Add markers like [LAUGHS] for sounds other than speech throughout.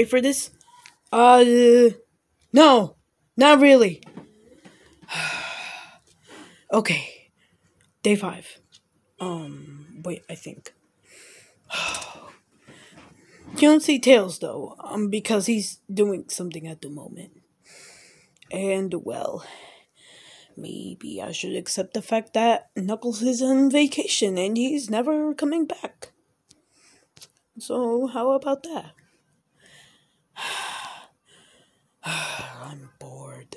Ready for this? Uh, no, not really. [SIGHS] okay, day five. Um, wait, I think. [SIGHS] you don't see Tails though, um, because he's doing something at the moment. And well, maybe I should accept the fact that Knuckles is on vacation and he's never coming back. So, how about that? I'm bored.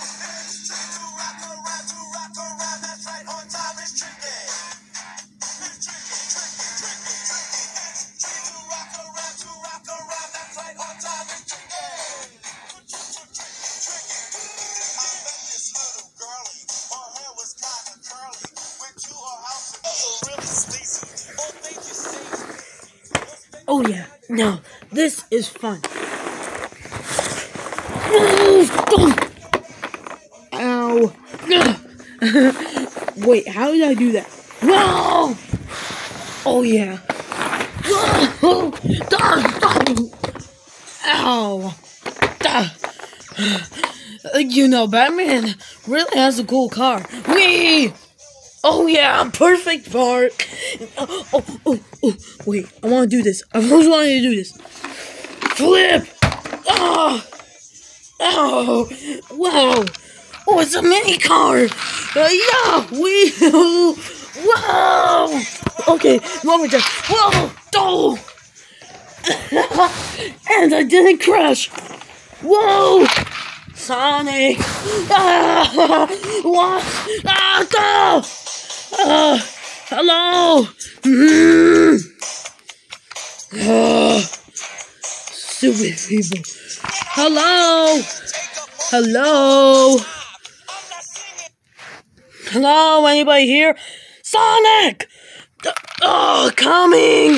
no, this is fun. Ow. [LAUGHS] Wait, how did I do that? Whoa! Oh yeah. [LAUGHS] Ow. [SIGHS] You know, Batman really has a cool car. Wee! Oh yeah, perfect park. Oh, oh, wait, I want to do this. I've always wanted to do this. Flip! Oh! Oh! Wow! Oh, it's a mini car! Uh, yeah! We... [LAUGHS] Whoa! Okay, more time. Whoa! Oh! [LAUGHS] and I didn't crash! Whoa! Sonic! [LAUGHS] Ah! What? Ah! Uh, hello? Mm. Uh, stupid people. Hello? Hello? Hello? Anybody here? Sonic! Oh, coming!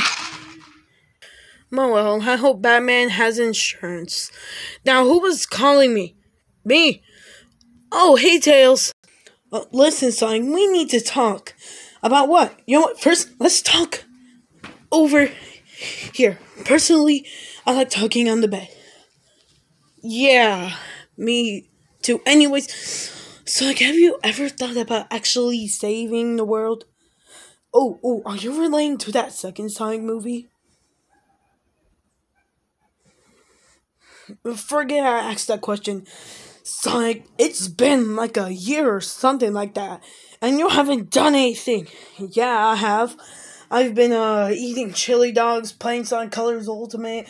Oh, well, I hope Batman has insurance. Now, who was calling me? Me? Oh, hey, Tails. Uh, listen, son, we need to talk. About what? You know what? First, let's talk over here. Personally, I like talking on the bed. Yeah, me too. Anyways, so like, have you ever thought about actually saving the world? Oh, oh, are you relating to that second Sonic movie? Forget I asked that question. Sonic, it's been like a year or something like that, and you haven't done anything. Yeah, I have. I've been uh eating chili dogs, playing Sonic Colors Ultimate,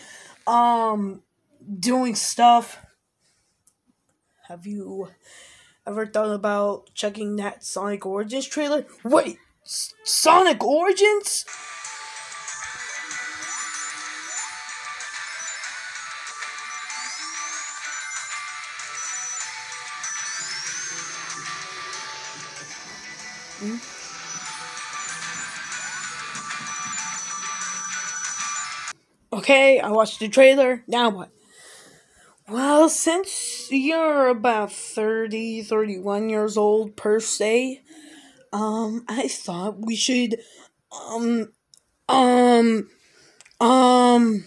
um, doing stuff. Have you ever thought about checking that Sonic Origins trailer? Wait, S- Sonic Origins? Okay, I watched the trailer. Now what? Well, since you're about 30, 31 years old per se, um, I thought we should, um, um, um,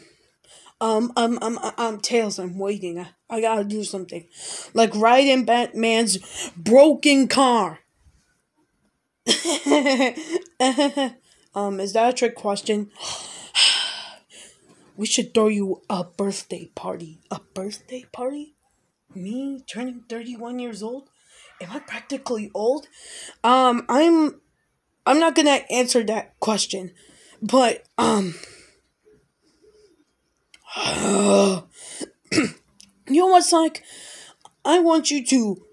um, um, um, um, Tails, I'm waiting. I, I gotta do something. Like ride in Batman's broken car. [LAUGHS] um, is that a trick question? [SIGHS] we should throw you a birthday party. A birthday party? Me turning 31 years old? Am I practically old? Um, I'm I'm not gonna answer that question. But um [SIGHS] you know what, Sonic? I want you to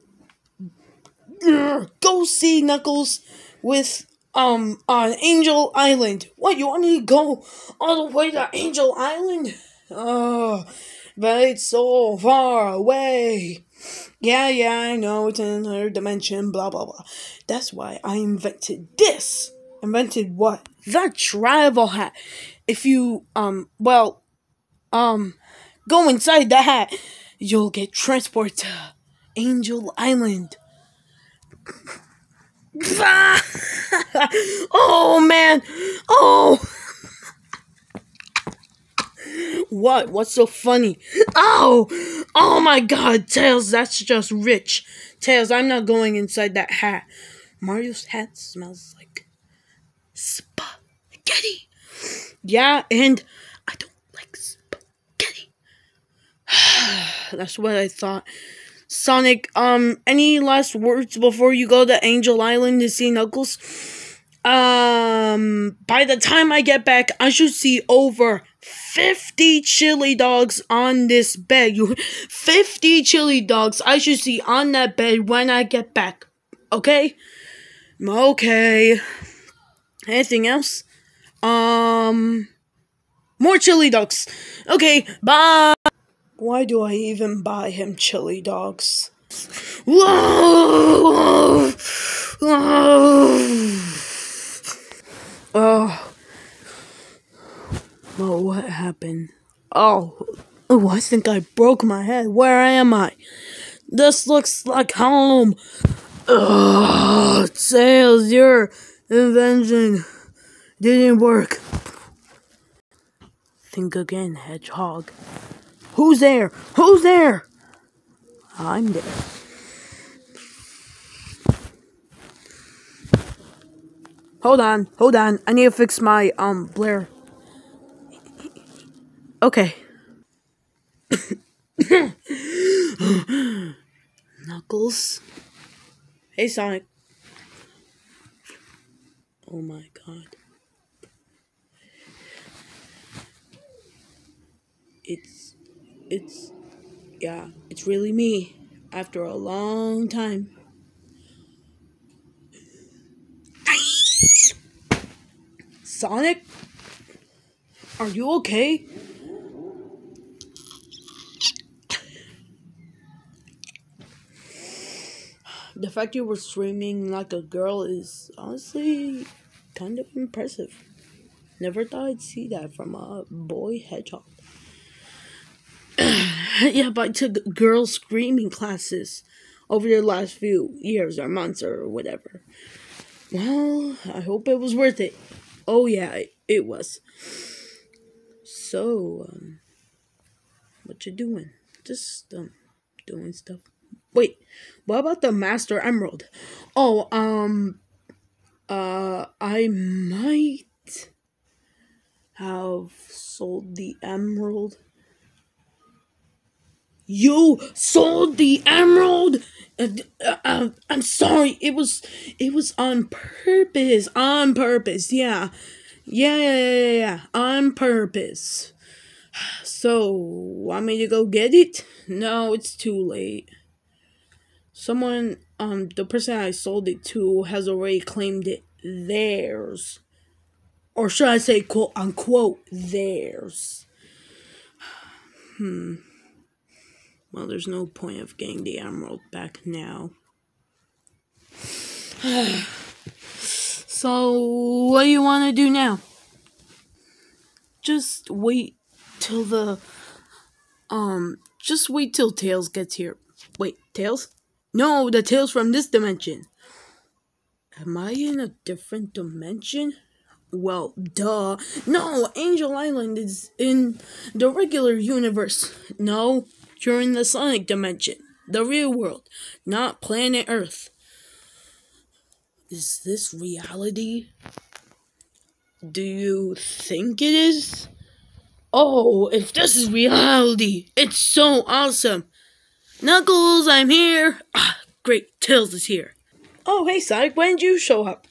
go see Knuckles with um on Angel Island. What you want me to go all the way to Angel Island? Oh, but it's so far away. Yeah, yeah, I know it's in another dimension. Blah blah blah. That's why I invented this. Invented what? The travel hat. if you um well um go inside the hat, you'll get transported to Angel Island. [LAUGHS] oh man! Oh! what? What's so funny? Oh! Oh my god, Tails, that's just rich. Tails, I'm not going inside that hat. Mario's hat smells like spaghetti. Yeah, and I don't like spaghetti. [SIGHS] that's what I thought. Sonic, um, any last words before you go to Angel Island to see Knuckles? Um, by the time I get back, I should see over 50 chili dogs on this bed. You [LAUGHS] 50 chili dogs I should see on that bed when I get back. Okay? Okay. Anything else? Um more chili dogs. Okay, bye. Why do I even buy him chili dogs? Whoa! [LAUGHS] Oh. Oh, what happened? Oh. Oh, I think I broke my head. Where am I? This looks like home. Ugh, Tails, your invention didn't work. Think again, Hedgehog. Who's there? Who's there? I'm there. Hold on, hold on. I need to fix my um Blair. Okay. [COUGHS] Knuckles. Hey Sonic. Oh my god. It's it's yeah, it's really me after a long time. Sonic? Are you okay? The fact you were screaming like a girl is honestly kind of impressive. Never thought I'd see that from a boy hedgehog. [LAUGHS] yeah, but I took girl screaming classes over the last few years or months or whatever. Well, I hope it was worth it. Oh yeah, it was. So, um, what you doing? Just um, doing stuff. Wait, what about the Master Emerald? Oh, um, uh, I might have sold the emerald you sold the emerald. Uh, uh, I'm sorry. It was it was on purpose. On purpose. Yeah. Yeah, yeah, yeah, yeah. On purpose. [SIGHS] So, want me to go get it? No, it's too late. Someone, um, the person I sold it to has already claimed it theirs. Or should I say, quote unquote, theirs. [SIGHS] Hmm. Well, there's no point of getting the emerald back now. [SIGHS] so, what do you want to do now? Just wait till the. Um, just wait till Tails gets here. Wait, Tails? No, the Tails from this dimension. Am I in a different dimension? Well, duh. No, Angel Island is in the regular universe. No, you're in the Sonic dimension, the real world, not planet Earth. Is this reality? Do you think it is? Oh, if this is reality, it's so awesome. Knuckles, I'm here. Ah, great, Tails is here. Oh, hey Sonic, when did you show up?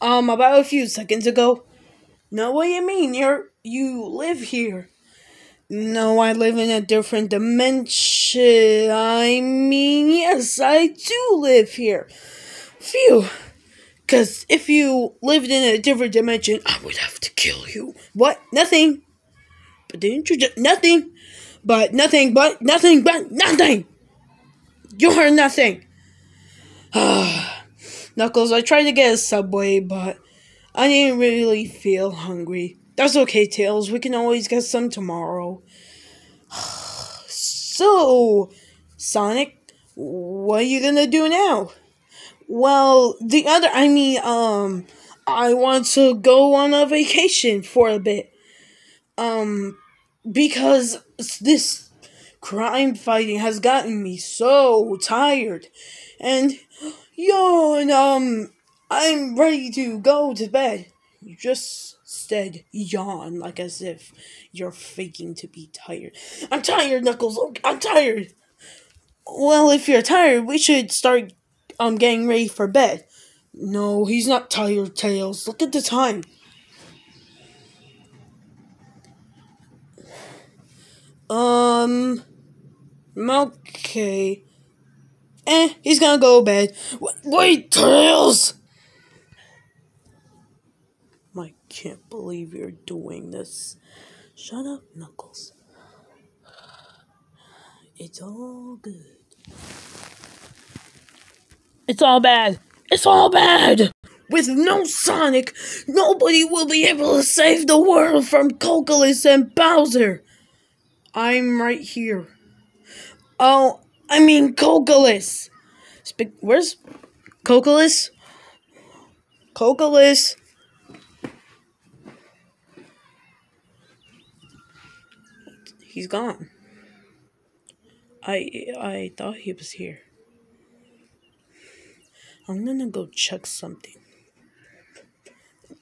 Um, about a few seconds ago. No, what do you mean? You're you live here. No, I live in a different dimension. I mean, yes, I do live here. Phew. Because if you lived in a different dimension, I would have to kill you. What? Nothing. But didn't you just. Nothing. But nothing, but nothing, but nothing. You heard nothing. Ah. [SIGHS] Knuckles, I tried to get a subway, but I didn't really feel hungry. That's okay, Tails. We can always get some tomorrow. [SIGHS] so, Sonic, what are you gonna do now? Well, the other, I mean, um, I want to go on a vacation for a bit. Um, because this crime fighting has gotten me so tired. And, yawn, um, I'm ready to go to bed. You just said yawn, like as if you're faking to be tired. I'm tired, Knuckles. I'm tired. Well, if you're tired, we should start um getting ready for bed. No, he's not tired, Tails. Look at the time. Um. Okay. Eh, he's gonna go to bed. Wait, Tails! Can't believe you're doing this. Shut up, Knuckles. It's all good. It's all bad. It's all bad! With no Sonic, nobody will be able to save the world from Cocolis and Bowser. I'm right here. Oh, I mean Cocolis. Sp- where's Cocolis? Cocolis. He's gone. I I thought he was here. I'm gonna go check something.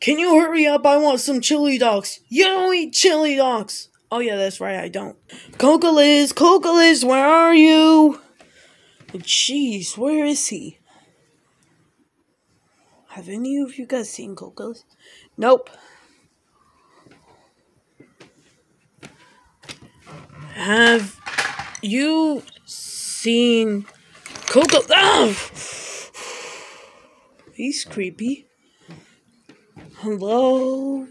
Can you hurry up? I want some chili dogs. You don't eat chili dogs. Oh yeah, that's right, I don't. Cocolis, Cocolis, where are you? Jeez, where is he? Have any of you guys seen Cocolis? Nope. Have you seen Coco? Ah! He's creepy. Hello?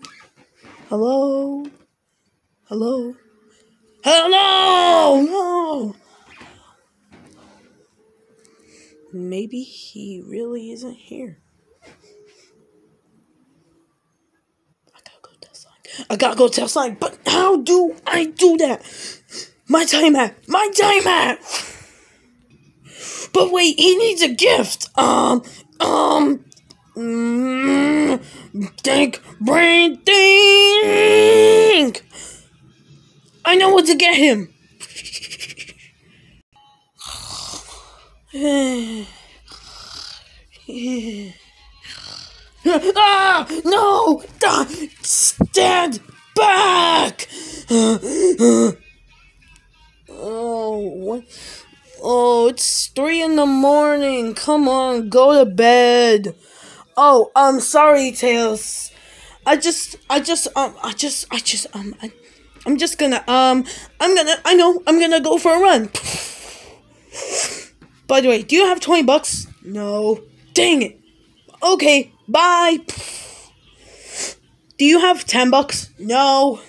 Hello? Hello? Hello! No! Maybe he really isn't here. I gotta go tell Sonic. I gotta go tell Sonic, but how do I do that? My time hat! My time hat! But wait, he needs a gift! Um, um, mm, think, brain, think! I know what to get him! [SIGHS] [SIGHS] ah! No! Stand back! Oh, what? Oh, it's three in the morning. Come on, go to bed. Oh, I'm sorry, Tails. I just, I just, um, I just, I just, um, I, I'm just gonna, um, I'm gonna, I know, I'm gonna go for a run. By the way, do you have 20 bucks? No. Dang it. Okay, bye. Do you have 10 bucks? No.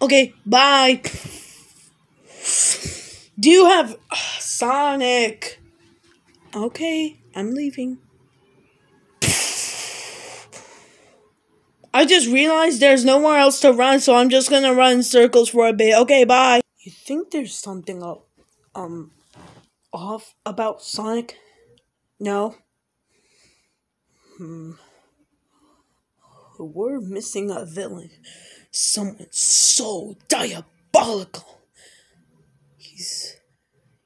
Okay, bye. Do you have uh, Sonic? Okay, I'm leaving. I just realized there's nowhere else to run, so I'm just gonna run in circles for a bit. Okay, bye. You think there's something up, um, off about Sonic? No. Hmm. We're missing a villain. Someone so diabolical. He's.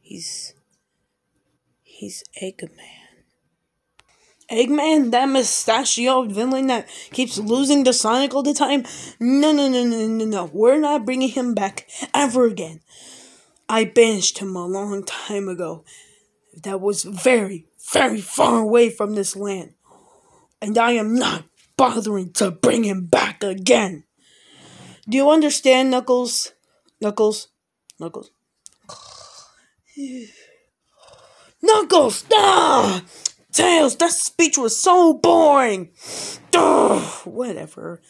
He's. He's Eggman. Eggman, that mustachioed villain that keeps losing to Sonic all the time? No, no, no, no, no, no. We're not bringing him back ever again. I banished him a long time ago. That was very, very far away from this land. And I am not bothering to bring him back again. Do you understand, Knuckles? Knuckles? Knuckles? Knuckles! Ah! Tails, that speech was so boring! Whatever.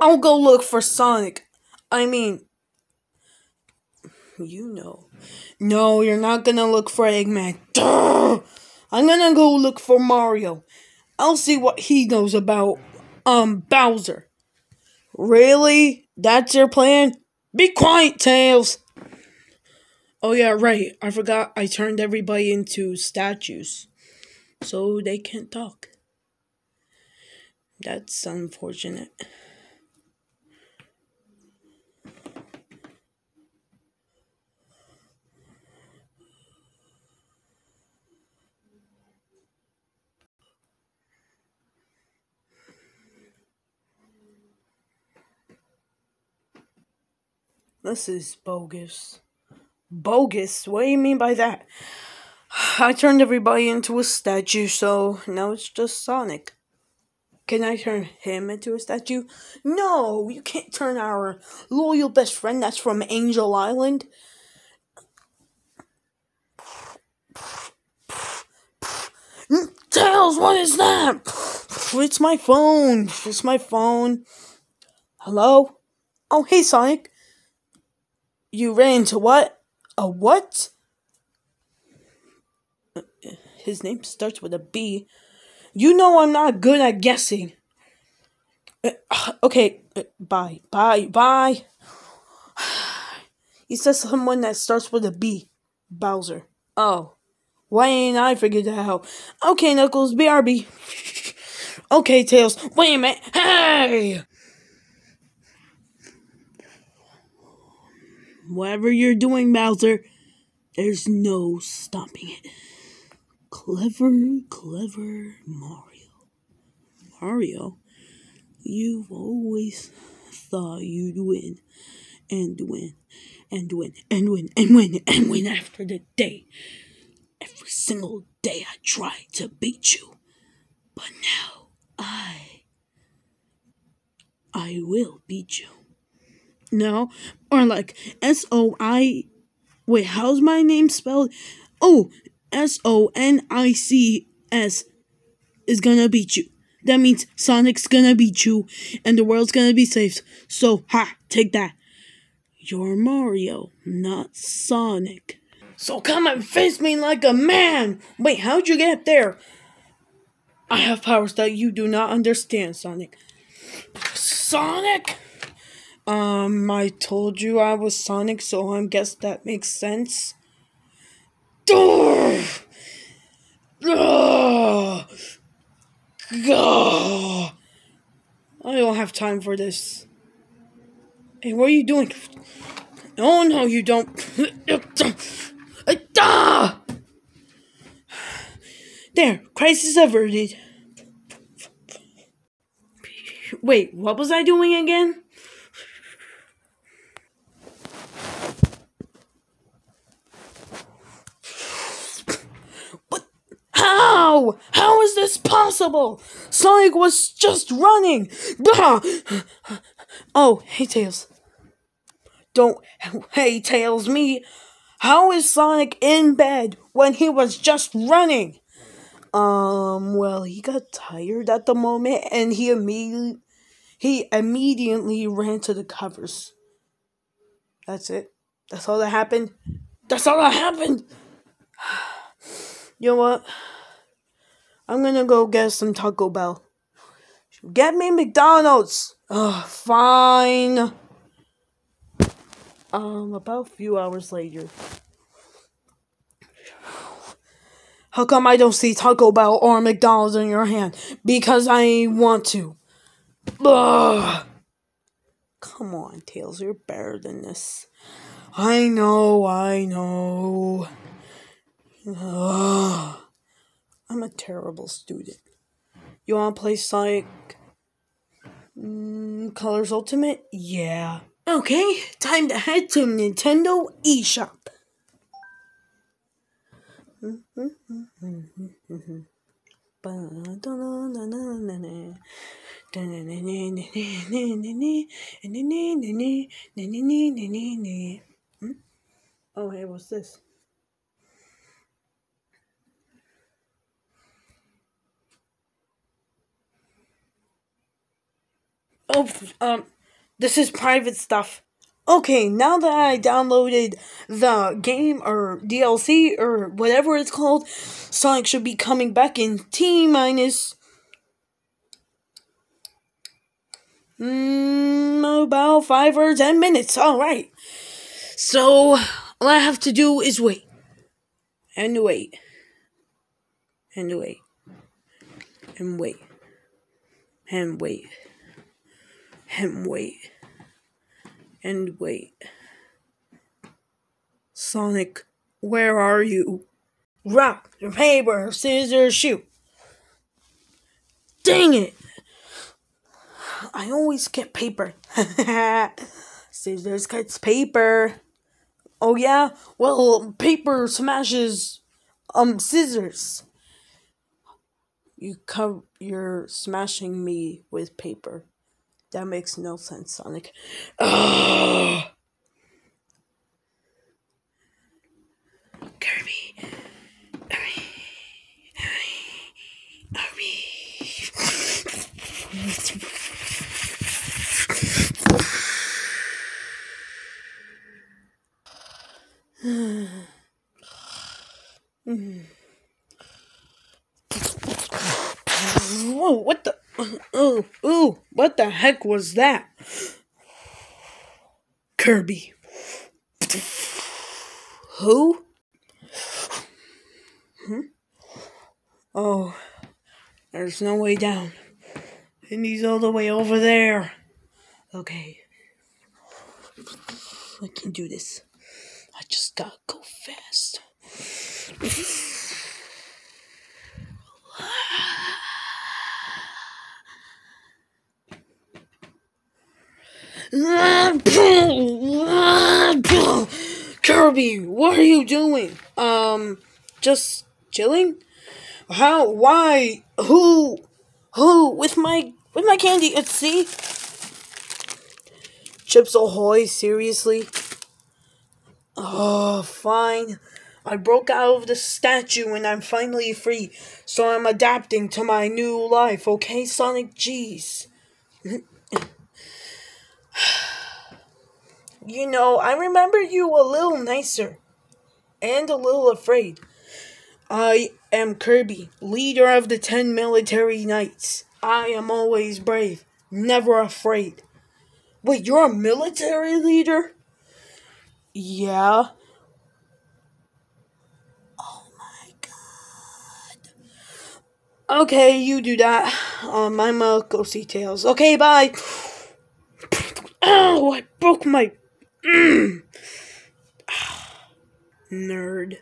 I'll go look for Sonic. I mean, you know. No, you're not gonna look for Eggman. I'm gonna go look for Mario. I'll see what he knows about, um, Bowser. Really? That's your plan? Be quiet, Tails! Oh, yeah, right. I forgot I turned everybody into statues. So they can't talk. That's unfortunate. This is bogus. Bogus? What do you mean by that? I turned everybody into a statue, so now it's just Sonic. Can I turn him into a statue? No, you can't turn our loyal best friend that's from Angel Island. Tails, what is that? It's my phone. It's my phone. Hello? Oh, hey, Sonic. You ran into what? A what? His name starts with a B. You know I'm not good at guessing. Uh, okay, uh, bye, bye, bye. [SIGHS] He says someone that starts with a B. Bowser. Oh. Why ain't I figured that out? Okay, Knuckles, BRB. [LAUGHS] okay, Tails. Wait a minute. Hey! Whatever you're doing, Bowser, there's no stopping it. Clever, clever Mario. Mario, you've always thought you'd win and win and win and win and win and win after the day. Every single day I tried to beat you. But now I I will beat you. No, or like S O I. Wait, how's my name spelled? Oh, S O N I C S is gonna beat you. That means Sonic's gonna beat you, and the world's gonna be saved. So, ha, take that. You're Mario, not Sonic. So come and face me like a man! Wait, how'd you get there? I have powers that you do not understand, Sonic. Sonic? Um, I told you I was Sonic, so I guess that makes sense. I don't have time for this. Hey, what are you doing? Oh no, you don't. There, crisis averted. Wait, what was I doing again? How? Is this possible? Sonic was just running. Bah! Oh, hey Tails. Don't hey Tails me. How is Sonic in bed when he was just running? Um, well, he got tired at the moment and he immediately he immediately ran to the covers. That's it. That's all that happened. That's all that happened. [SIGHS] You know what? I'm gonna go get some Taco Bell. Get me McDonald's. Ugh, fine. Um, about a few hours later. How come I don't see Taco Bell or McDonald's in your hand? Because I want to. Ugh. Come on, Tails, you're better than this. I know, I know. Ugh. I'm a terrible student. You want to play Sonic mm, Colors Ultimate? Yeah. Okay, time to head to Nintendo eShop. [LAUGHS] Oh, hey, what's this? Oh, um, this is private stuff. Okay, now that I downloaded the game or DLC or whatever it's called, Sonic should be coming back in T minus Mm, about five or ten minutes. All right. So all I have to do is wait and wait and wait and wait and wait and wait and wait. Sonic, where are you? Rock, paper, scissors, shoot. Dang it! I always get paper. [LAUGHS] Scissors cuts paper. Oh yeah? Well, paper smashes um scissors. You come you're smashing me with paper. That makes no sense, Sonic. Ugh. Kirby. Hurry. Hurry. Whoa, what the? Oh, ooh, what the heck was that? Kirby. Who? Hmm? Oh, there's no way down. And he's all the way over there. Okay. I can do this. I just gotta go fast. Kirby, what are you doing? Um, just chilling? How? Why? Who? Who? With my with my candy? Let's see. Chips Ahoy, seriously? Oh, fine. I broke out of the statue and I'm finally free, so I'm adapting to my new life, okay, Sonic? Jeez. [LAUGHS] you know, I remember you a little nicer and a little afraid. I am Kirby, leader of the ten military knights. I am always brave, never afraid. Wait, you're a military leader? Yeah. Oh my god. Okay, you do that. Um, I'm uh, go see Tails. Okay, bye. Oh, I broke my. Mm. Nerd.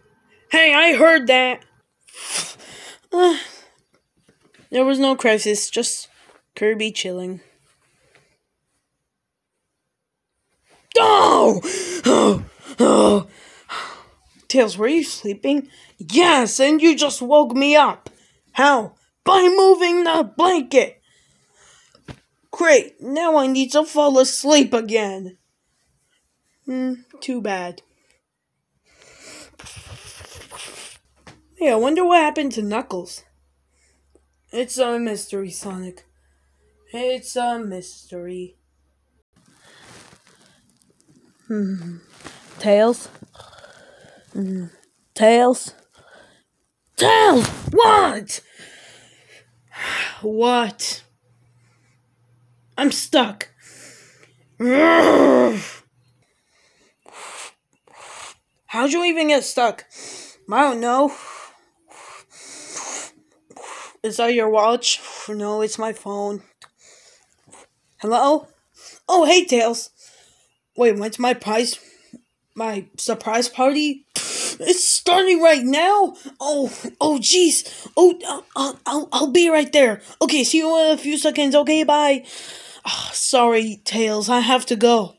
Hey, I heard that. Uh, there was no crisis, just Kirby chilling. Oh! Oh! Oh! Tails, were you sleeping? Yes, and you just woke me up. How? By moving the blanket. Great, now I need to fall asleep again. Hmm, too bad. Hey, I wonder what happened to Knuckles. It's a mystery, Sonic. It's a mystery. Hmm. Tails. Hmm. Tails. Tails! What? [SIGHS] What? I'm stuck. How'd you even get stuck? I don't know. Is that your watch? No, it's my phone. Hello? Oh, hey, Tails. Wait, when's my prize? My surprise party? It's starting right now. Oh, oh, jeez. Oh, I'll, I'll, I'll be right there. Okay, see you in a few seconds. Okay, bye. Oh, sorry, Tails. I have to go.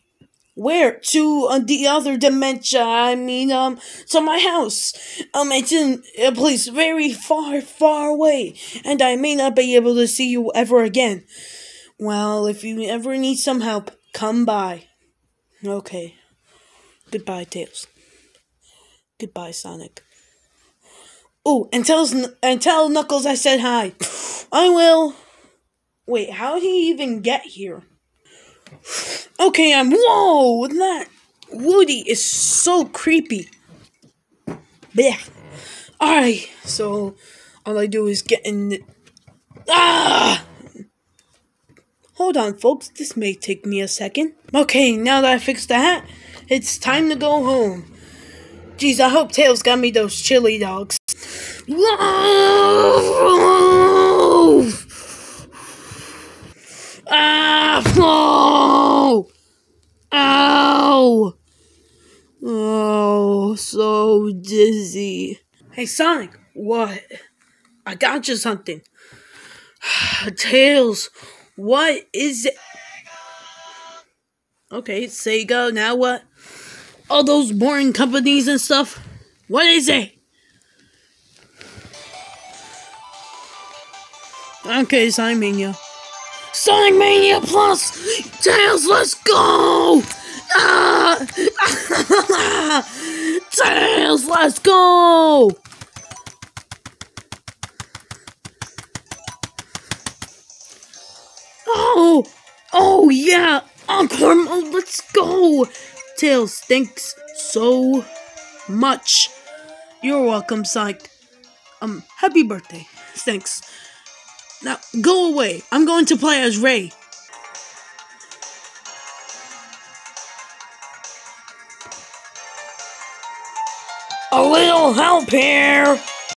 Where? To uh, the other dementia. I mean, um, to my house. Um, it's in a place very far, far away, and I may not be able to see you ever again. Well, if you ever need some help, come by. Okay. Goodbye, Tails. Goodbye, Sonic. Oh, and and tell Knuckles I said hi. [SIGHS] I will. Wait, how did he even get here? Okay, I'm. Whoa, that Woody is so creepy. Yeah. Alright, so all I do is get in. The, ah! Hold on, folks. This may take me a second. Okay, now that I fixed the hat, it's time to go home. Jeez, I hope Tails got me those chili dogs. [LAUGHS] Ah, no! Ow! Oh, so dizzy. Hey, Sonic, what? I got you something. [SIGHS] Tails, what is it? Okay, Sega, now what? All those boring companies and stuff? What is it? Okay, Sonic Mania. Sonic Mania Plus! Tails, let's go! Ah! [LAUGHS] Tails, let's go! Oh! Oh, yeah! Encore mode, let's go! Tails, thanks so much. You're welcome, Sonic. Um, happy birthday. Thanks. Now, go away. I'm going to play as Ray. A little help here!